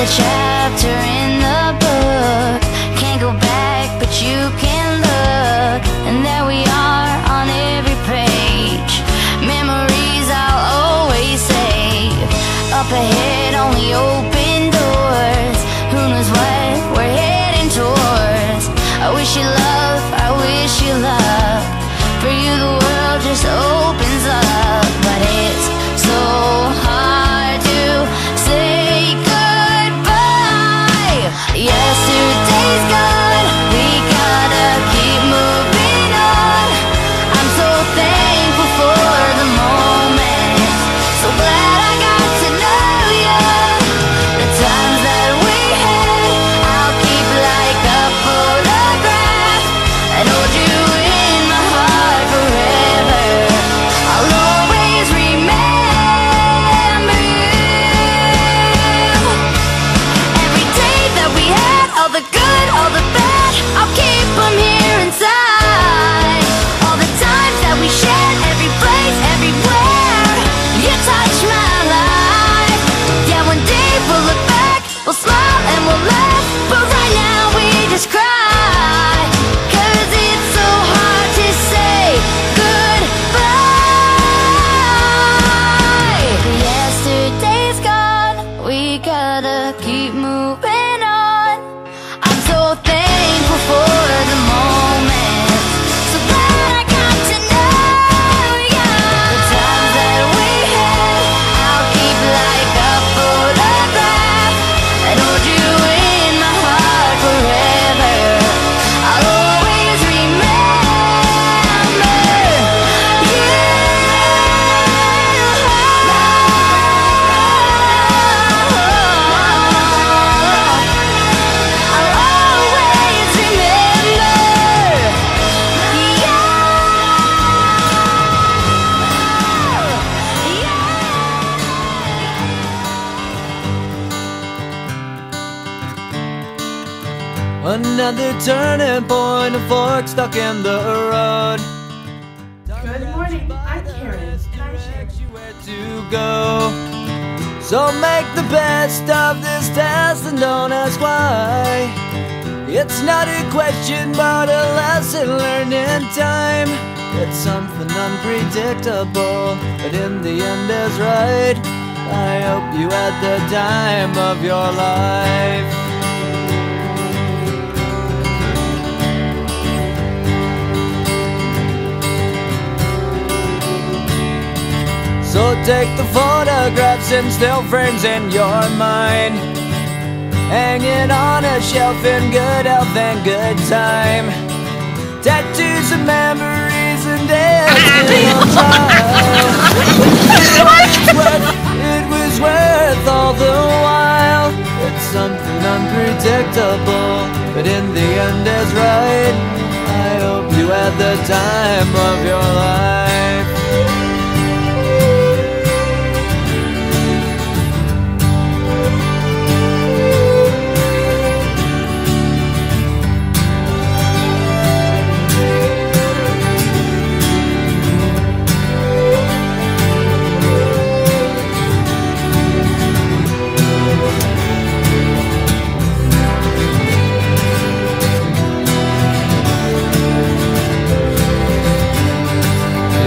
Another chapter in the book. Can't go back, but you can look. And there we are on every page. Memories I'll always save. Up ahead, only open doors. Who knows what we're heading towards? I wish you love, I wish you love. For you, the world just opens Another turning point, a fork stuck in the road. Good morning, I'm Karen. and I'm Sharon. Where to go? So make the best of this test and don't ask why. It's not a question, but a lesson learned in time. It's something unpredictable, but in the end is right. I hope you had the time of your life. Take the photographs and still frames in your mind. Hanging on a shelf in good health and good time. Tattoos and memories and dancing. It was worth, it was worth all the while. It's something unpredictable, but in the end is right. I hope you had the time of your life.